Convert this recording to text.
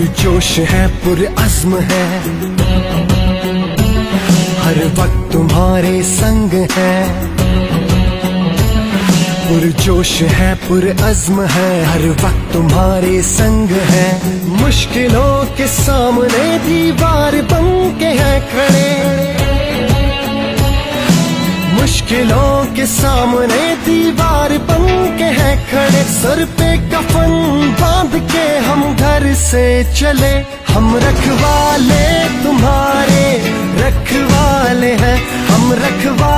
जोश है, पुर अज़्म है। हर वक्त तुम्हारे संग है। पुरजोश है, पुर अज़्म है, हर वक्त तुम्हारे संग है। मुश्किलों के सामने दीवार बन के है खड़े। मुश्किलों के सामने दीवार बन के है खड़े। सर पे कफन बाँध से चले हम रखवाले तुम्हारे रखवाले हैं हम तुम्हारे